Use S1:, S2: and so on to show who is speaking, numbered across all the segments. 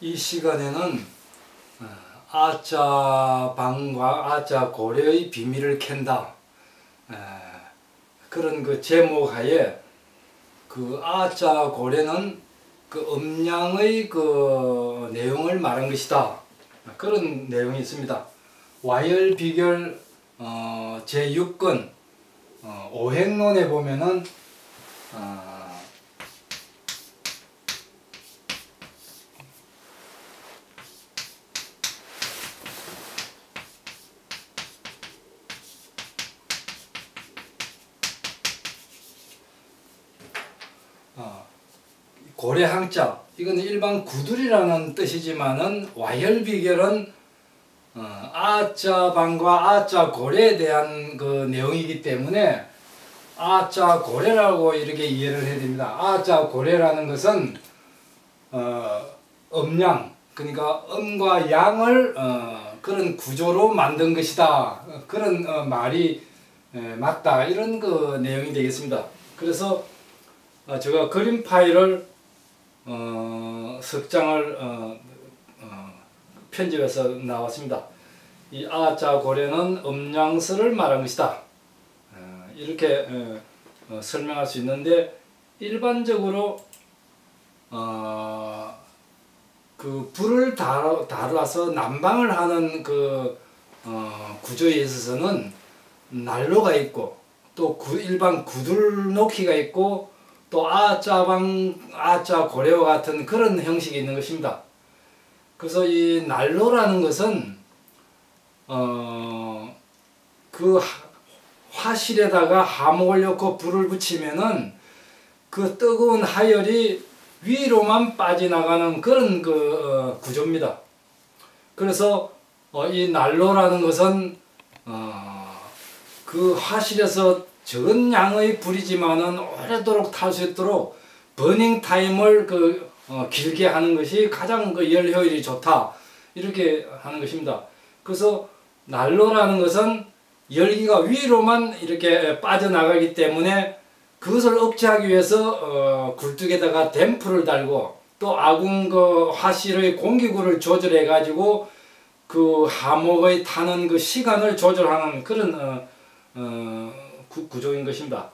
S1: 이 시간에는 어, 아자 방과 아자 고래의 비밀을 캔다 에, 그런 그 제목 하에 그 아자 고래는 그 음양의 그 내용을 말한 것이다 그런 내용이 있습니다. 와열 비결 어, 제 6권 어, 오행론에 보면은 어, 고래 항자 이거는 일반 구들이라는 뜻이지만은 와혈비결은 어, 아자방과 아자 고래에 대한 그 내용이기 때문에 아자 고래라고 이렇게 이해를 해야 됩니다. 아자 고래라는 것은 어, 음양 그러니까 음과 양을 어, 그런 구조로 만든 것이다 그런 어, 말이 에, 맞다 이런 그 내용이 되겠습니다. 그래서 어, 제가 그림 파일을 어, 석장을 어, 어, 편집해서 나왔습니다. 이 아자 고래는 음양설을 말한 것이다. 어, 이렇게 어, 어, 설명할 수 있는데 일반적으로 어, 그 불을 다뤄서 난방을 하는 그 어, 구조에 있어서는 난로가 있고 또 구, 일반 구들 놓기가 있고 또 아자방, 아자 고래와 같은 그런 형식이 있는 것입니다. 그래서 이 난로라는 것은 어, 그 화실에다가 하목을 넣고 불을 붙이면은 그 뜨거운 하열이 위로만 빠져나가는 그런 그 어, 구조입니다. 그래서 어, 이 난로라는 것은 어, 그 화실에서 적은 양의 불이지만은 오래도록 탈 수 있도록 burning time을 그 어, 길게 하는 것이 가장 그 열 효율이 좋다 이렇게 하는 것입니다. 그래서 난로라는 것은 열기가 위로만 이렇게 빠져나가기 때문에 그것을 억제하기 위해서 어, 굴뚝에다가 댐퍼를 달고 또 아궁 그 화실의 공기구를 조절해 가지고 그 화목의 타는 그 시간을 조절하는 그런 어, 어, 구, 조인 것입니다.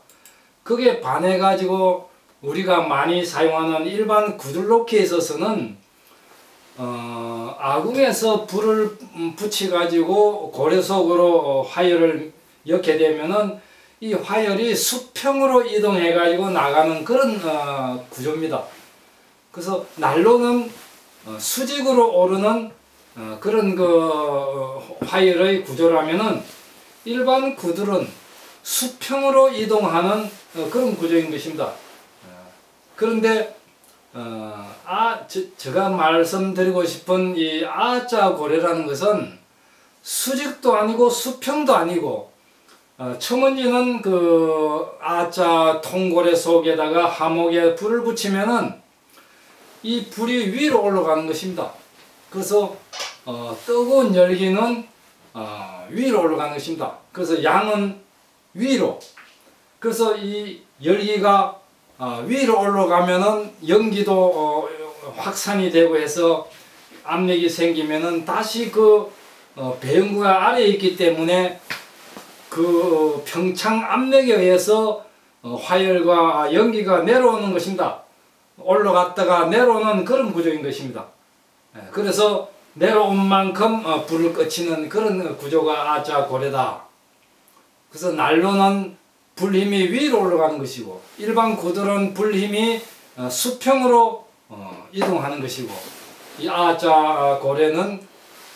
S1: 그게 반해 가지고 우리가 많이 사용하는 일반 구들놓기에 있어서는 어, 아궁에서 불을 붙여 가지고 고래 속으로 화열을 넣게 되면은 이 화열이 수평으로 이동해 가지고 나가는 그런 어, 구조입니다. 그래서 난로는 어, 수직으로 오르는 어, 그런 그 어, 화열의 구조라면은 일반 구들은 수평으로 이동하는 어, 그런 구조인 것입니다. 어, 그런데 어, 아, 저, 제가 말씀드리고 싶은 이 아자 고래라는 것은 수직도 아니고 수평도 아니고 어, 첨언지는 그 아자 통고래 속에다가 하목에 불을 붙이면은 이 불이 위로 올라가는 것입니다. 그래서 어, 뜨거운 열기는 어, 위로 올라가는 것입니다. 그래서 양은 위로 그래서 이 열기가 어, 위로 올라가면은 연기도 어, 확산이 되고 해서 압력이 생기면은 다시 그 어, 배연구가 아래에 있기 때문에 그 평창 압력에 의해서 어, 화열과 연기가 내려오는 것입니다. 올라갔다가 내려오는 그런 구조인 것입니다. 예, 그래서 내려온 만큼 어, 불을 꺼치는 그런 구조가 아자 고래다. 그래서 난로는 불힘이 위로 올라가는 것이고 일반 구들은 불힘이 어, 수평으로 어, 이동하는 것이고 이 아자 고래는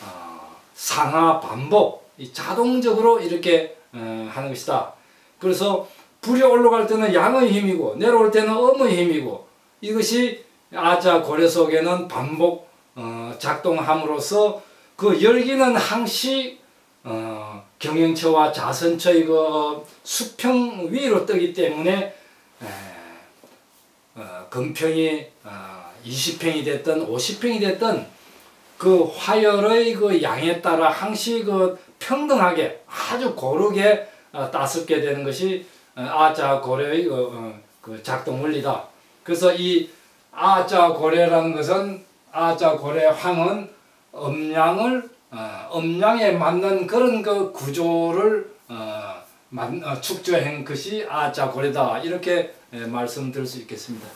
S1: 어, 상하 반복 자동적으로 이렇게 하는 것이다. 그래서 불이 올라갈 때는 양의 힘이고 내려올 때는 음의 힘이고 이것이 아자 고래 속에는 반복 작동함으로써 그 열기는 항시 어, 경영처와 자선처의 그 수평 위로 뜨기 때문에 에, 어, 금평이 어, 20평이 됐든 50평이 됐든 그 화열의 그 양에 따라 항시 그 평등하게 아주 고르게 어, 따숩게 되는 것이 어, 아자 고래의 그, 어, 그 작동 원리다. 그래서 이 아자 고래라는 것은 아자고래 황은 음양을 어, 음양에 맞는 그런 그 구조를 어, 만, 어, 축조한 것이 아자고래다 이렇게 예, 말씀드릴 수 있겠습니다.